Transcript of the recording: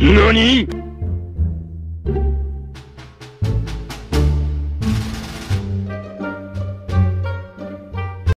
何？